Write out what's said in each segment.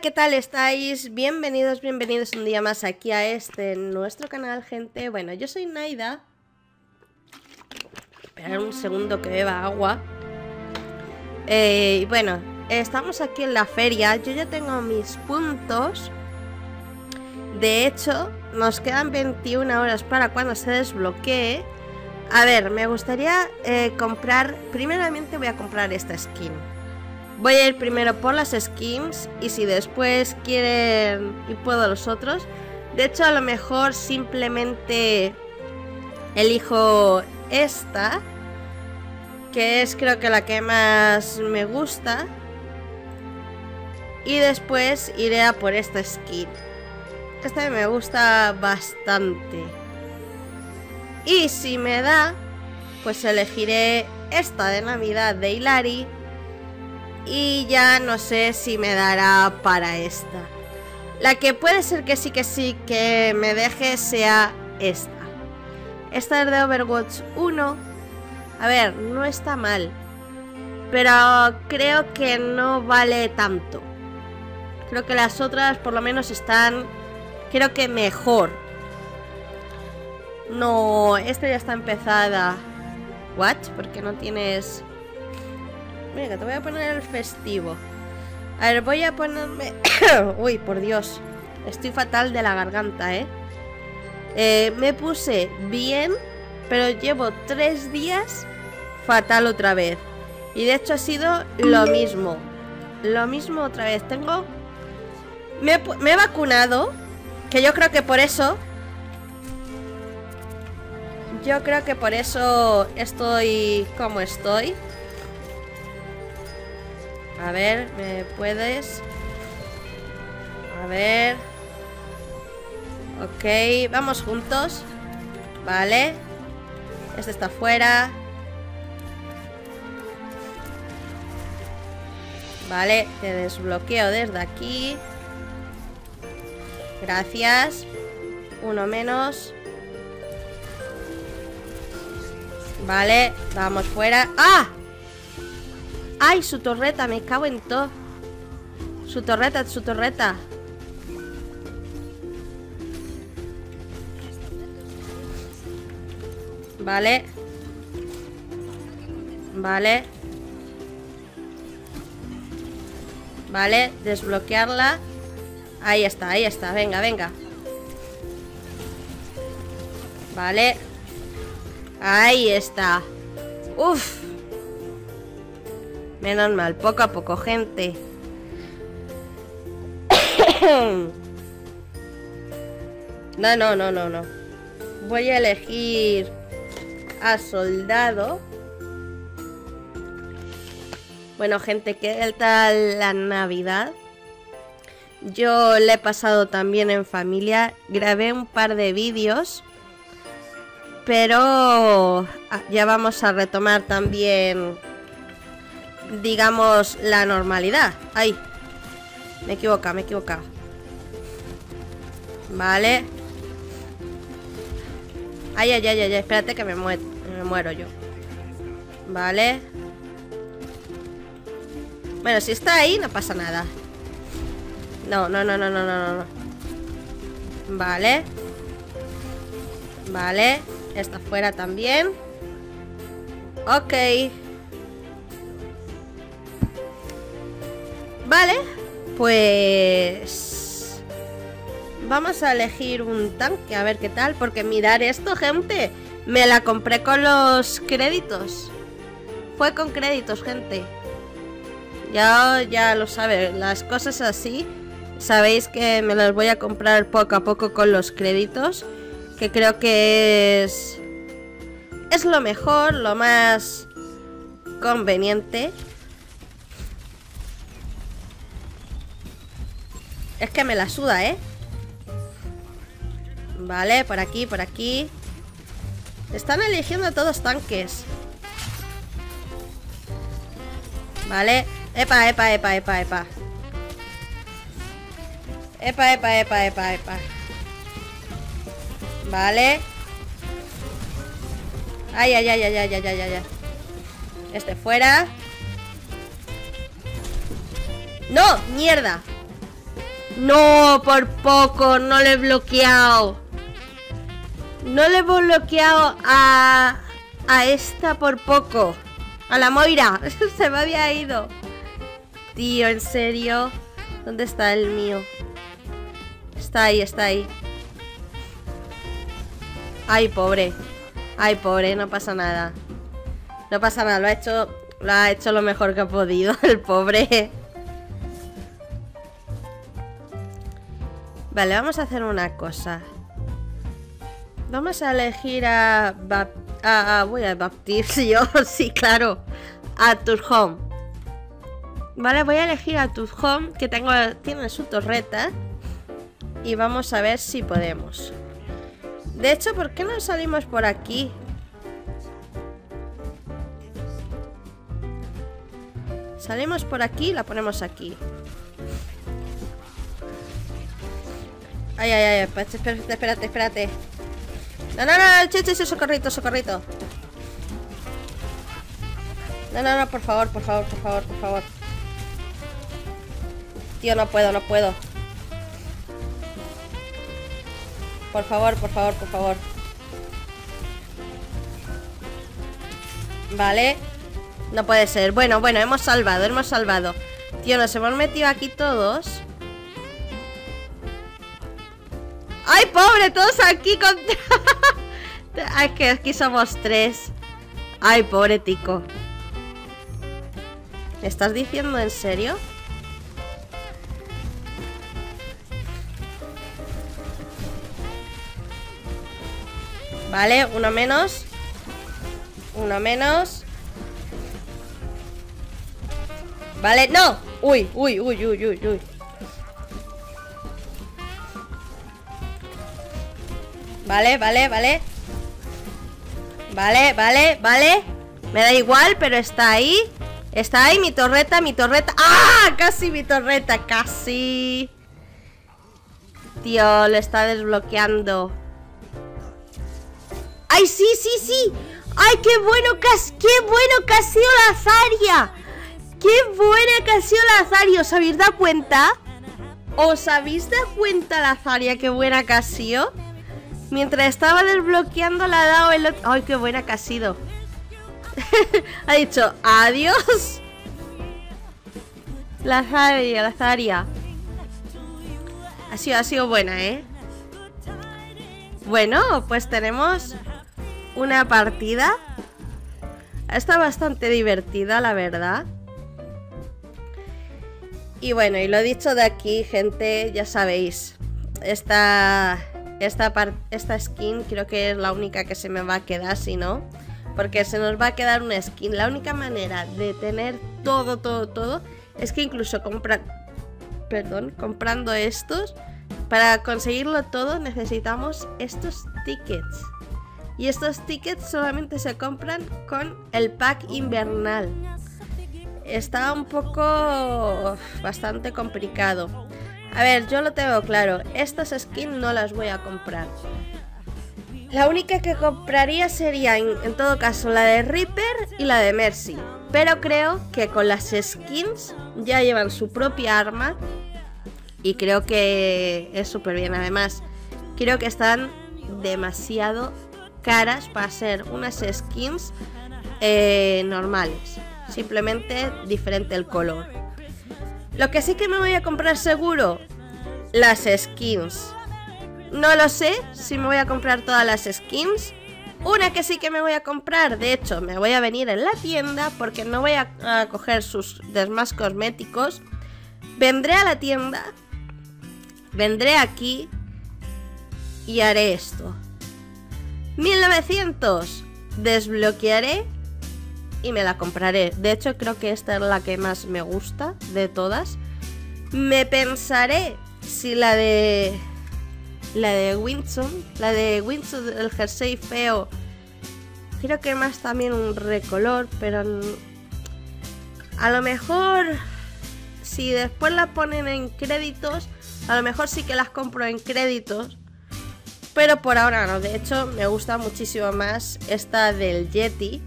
¿qué tal estáis? Bienvenidos, bienvenidos un día más aquí a este nuestro canal, gente. Bueno, yo soy Naida. Esperar un segundo que beba agua. Eh, y bueno, estamos aquí en la feria. Yo ya tengo mis puntos. De hecho, nos quedan 21 horas para cuando se desbloquee. A ver, me gustaría eh, comprar... Primeramente voy a comprar esta skin. Voy a ir primero por las skins y si después quieren y puedo los otros. De hecho, a lo mejor simplemente elijo esta, que es creo que la que más me gusta. Y después iré a por esta skin. Esta me gusta bastante. Y si me da, pues elegiré esta de Navidad de Hilari y ya no sé si me dará para esta. La que puede ser que sí que sí que me deje sea esta. Esta es de Overwatch 1. A ver, no está mal. Pero creo que no vale tanto. Creo que las otras por lo menos están... Creo que mejor. No, esta ya está empezada. ¿What? Porque no tienes... Mira, te voy a poner el festivo. A ver, voy a ponerme... Uy, por Dios. Estoy fatal de la garganta, ¿eh? ¿eh? Me puse bien, pero llevo tres días fatal otra vez. Y de hecho ha sido lo mismo. Lo mismo otra vez. Tengo... Me he vacunado. Que yo creo que por eso... Yo creo que por eso estoy como estoy. A ver, ¿me puedes? A ver. Ok, vamos juntos. Vale. Este está fuera. Vale, te desbloqueo desde aquí. Gracias. Uno menos. Vale, vamos fuera. ¡Ah! ¡Ay, su torreta! Me cago en todo. Su torreta, su torreta. Vale. Vale. Vale, desbloquearla. Ahí está, ahí está. Venga, venga. Vale. Ahí está. Uf. Menos mal, poco a poco, gente. No, no, no, no, no. Voy a elegir a soldado. Bueno, gente, ¿qué tal la Navidad? Yo le he pasado también en familia. Grabé un par de vídeos. Pero ah, ya vamos a retomar también digamos, la normalidad. Ahí. Me equivoca, me equivoca. Vale. Ay, ay, ay, ay, espérate que me, me muero yo. Vale. Bueno, si está ahí, no pasa nada. No, no, no, no, no, no, no. Vale. Vale. Está fuera también. Ok. Vale, pues... Vamos a elegir un tanque, a ver qué tal, porque mirar esto, gente, me la compré con los créditos. Fue con créditos, gente. Ya, ya lo sabe, las cosas así, sabéis que me las voy a comprar poco a poco con los créditos, que creo que es... Es lo mejor, lo más conveniente. Es que me la suda, ¿eh? Vale, por aquí, por aquí. Están eligiendo todos tanques. Vale. Epa, epa, epa, epa, epa. Epa, epa, epa, epa, epa. Vale. Ay, ay, ay, ay, ay, ay, ay, ay. Este fuera. ¡No! ¡Mierda! No, por poco, no le he bloqueado. No le he bloqueado a, a esta por poco. A la Moira. Se me había ido. Tío, en serio. ¿Dónde está el mío? Está ahí, está ahí. Ay, pobre. Ay, pobre, no pasa nada. No pasa nada, lo ha hecho. Lo ha hecho lo mejor que ha podido, el pobre. Vale, vamos a hacer una cosa. Vamos a elegir a... a, voy a baptizar yo, sí, claro. A Turhome. Vale, voy a elegir a Turhome, que tengo, tiene su torreta. Y vamos a ver si podemos. De hecho, ¿por qué no salimos por aquí? Salimos por aquí y la ponemos aquí. Ay, ay, ay, espérate, espérate, espérate. No, no, no, che, che, socorrito, socorrito. No, no, no, por favor, por favor, por favor, por favor. Tío, no puedo, no puedo. Por favor, por favor, por favor. Vale. No puede ser. Bueno, bueno, hemos salvado, hemos salvado. Tío, nos hemos metido aquí todos. Pobre! Todos aquí con... Ay, que aquí somos tres. Ay, pobre tico. ¿Me estás diciendo en serio? Vale, uno menos. Uno menos. Vale, no. Uy, uy, uy, uy, uy, uy. Vale, vale, vale. Vale, vale, vale. Me da igual, pero está ahí. Está ahí mi torreta, mi torreta. ¡Ah! Casi mi torreta, casi. Tío, le está desbloqueando. ¡Ay, sí, sí, sí! ¡Ay, qué bueno que, qué bueno que ha sido la Zaria! ¡Qué buena que ha sido la Zaria! ¿Os habéis dado cuenta? ¿Os habéis dado cuenta la Zaria qué buena que ha sido? Mientras estaba desbloqueando la ha dado el otro... ¡Ay, qué buena que ha sido! ha dicho, adiós. La Zaria, la Zaria. Ha sido, ha sido buena, ¿eh? Bueno, pues tenemos una partida. Está bastante divertida, la verdad. Y bueno, y lo dicho de aquí, gente, ya sabéis. Esta, esta, esta skin creo que es la única que se me va a quedar, si no. Porque se nos va a quedar una skin. La única manera de tener todo, todo, todo es que incluso comprar... Perdón, comprando estos. Para conseguirlo todo necesitamos estos tickets. Y estos tickets solamente se compran con el pack invernal. Está un poco bastante complicado. A ver, yo lo tengo claro. Estas skins no las voy a comprar. La única que compraría sería, en, todo caso, la de Reaper y la de Mercy. Pero creo que con las skins ya llevan su propia arma. Y creo que es súper bien. Además, creo que están demasiado caras para ser unas skins eh, normales. Simplemente diferente el color. Lo que sí que me voy a comprar seguro, las skins. No lo sé si me voy a comprar todas las skins. Una que sí que me voy a comprar, de hecho, me voy a venir en la tienda porque no voy a, coger sus demás cosméticos. Vendré a la tienda, vendré aquí y haré esto. 1900. Desbloquearé y me la compraré. De hecho, creo que esta es la que más me gusta de todas. Me pensaré si la de... La de Winston. La de Winston, el jersey feo. Creo que más también un recolor, pero... A lo mejor... Si después la ponen en créditos, a lo mejor sí que las compro en créditos pero por ahora no, de hecho me gusta muchísimo más esta del Yeti.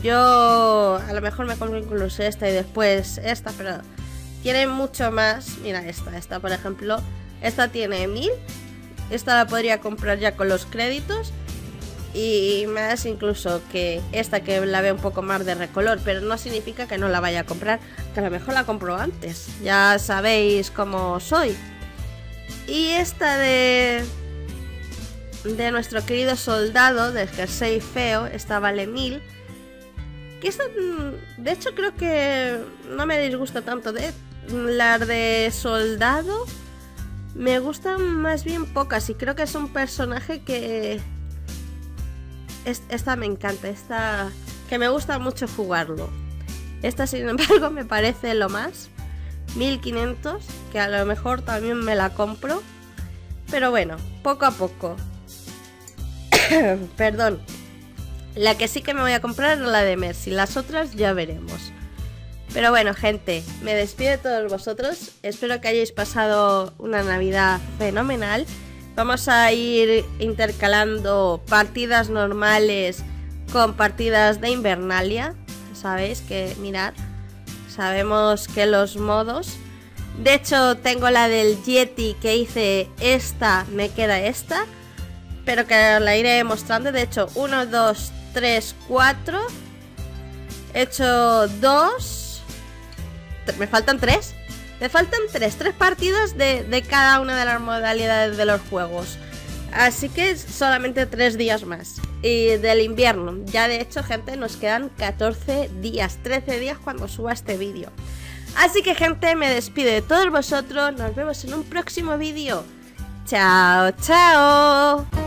Yo a lo mejor me compro incluso esta y después esta, pero tiene mucho más. Mira esta, esta por ejemplo. Esta tiene 1000. Esta la podría comprar ya con los créditos. Y más incluso que esta que la ve un poco más de recolor. Pero no significa que no la vaya a comprar. Que a lo mejor la compro antes. Ya sabéis cómo soy. Y esta de... De nuestro querido soldado, del jersey feo. Esta vale 1000. Que mm, de hecho, creo que no me disgusta tanto. De, las de soldado me gustan más bien pocas y creo que es un personaje que... esta me encanta, esta que me gusta mucho jugarlo. Esta sin embargo me parece lo más. 1500, que a lo mejor también me la compro. Pero bueno, poco a poco. Perdón. La que sí que me voy a comprar es la de Mercy. Las otras ya veremos. Pero bueno, gente, me despido de todos vosotros. Espero que hayáis pasado una Navidad fenomenal. Vamos a ir intercalando partidas normales con partidas de Invernalia. Sabéis que, mirad, sabemos que los modos... De hecho, tengo la del Yeti que hice esta, me queda esta. Pero que la iré mostrando. De hecho, 1, 2, 3, 4. He hecho 2 me faltan tres. Me faltan tres, tres partidas de, cada una de las modalidades de los juegos. Así que solamente tres días más. Y del invierno. Ya de hecho, gente, nos quedan 14 días. 13 días cuando suba este vídeo. Así que, gente, me despido de todos vosotros. Nos vemos en un próximo vídeo. Chao, chao.